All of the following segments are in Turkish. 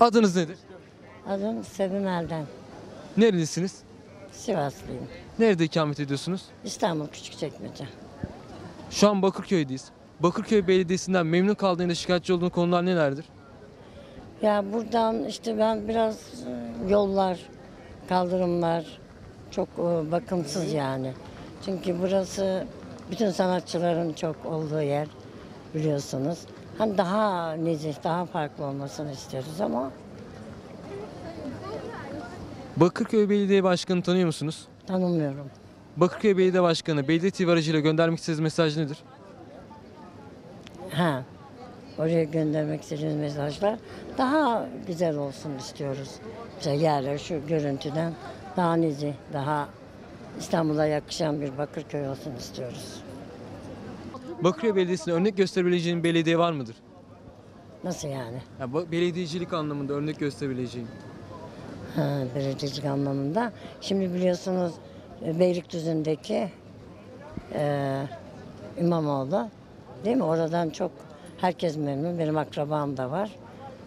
Adınız nedir? Adım Sevim Elden. Nerelisiniz? Sivaslıyım. Nerede ikamet ediyorsunuz? İstanbul Küçükçekmece. Şu an Bakırköy'deyiz. Bakırköy Belediyesi'nden memnun kaldığında şikayetçi olduğun konular nelerdir? Ya buradan işte ben biraz e, yollar, kaldırımlar çok e, bakımsız yani. Çünkü burası bütün sanatçıların çok olduğu yer biliyorsunuz. Hani daha nezih, daha farklı olmasını isteriz ama Bakırköy Belediye Başkanı tanıyor musunuz? tanımıyorum. Bakırköy Belediye Başkanı Belediye TV aracıyla göndermek istediğiniz mesaj nedir? Ha. Oraya göndermek istediğimiz mesajlar daha güzel olsun istiyoruz. Mesela yerler şu görüntüden daha nezih, daha İstanbul'a yakışan bir Bakırköy olsun istiyoruz. Bakırköy Belediyesi'ne örnek gösterebileceğin belediye var mıdır? Nasıl yani? Ya, belediyecilik anlamında örnek gösterebileceğin. Ha, belediyecilik anlamında. Şimdi biliyorsunuz e, Beylikdüzü'ndeki e, İmamoğlu değil mi? Oradan çok herkes memnun. Benim akrabam da var.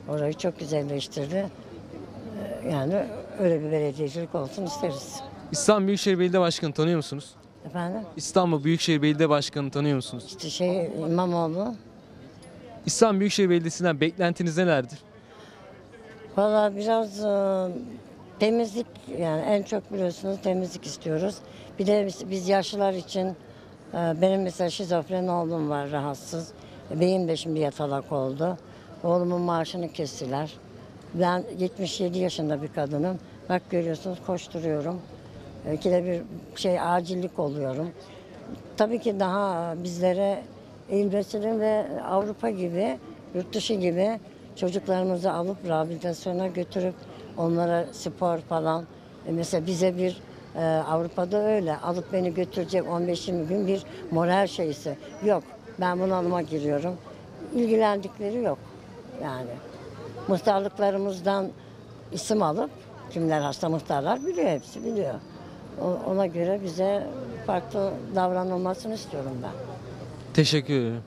Orayı çok güzelleştirdi. E, yani öyle bir belediyecilik olsun isteriz. İstanbul Büyükşehir Belediye Başkanı tanıyor musunuz? Efendim? İstanbul Büyükşehir Belediye Başkanı tanıyor musunuz? İşte şey İmamoğlu. İstanbul Büyükşehir Belediyesi'nden beklentiniz nelerdir? Valla biraz e, temizlik yani en çok biliyorsunuz temizlik istiyoruz. Bir de biz, biz yaşlılar için e, benim mesela şizofren oğlum var rahatsız. Beyin de şimdi yatalak oldu. Oğlumun maaşını kestiler. Ben 77 yaşında bir kadınım. Bak görüyorsunuz koşturuyorum. İkide bir şey acillik oluyorum. Tabii ki daha bizlere eğilmesinin ve Avrupa gibi, yurt dışı gibi çocuklarımızı alıp rehabilitasyona götürüp onlara spor falan. E, Mesela bize bir e, Avrupa'da öyle alıp beni götürecek 15-20 gün bir moral şeysi. Yok ben bunalıma giriyorum. İlgilendikleri yok yani. Muhtarlıklarımızdan isim alıp kimler hasta muhtarlar biliyor hepsi biliyor. Ona göre bize farklı davranılmasını istiyorum ben. Teşekkür ederim.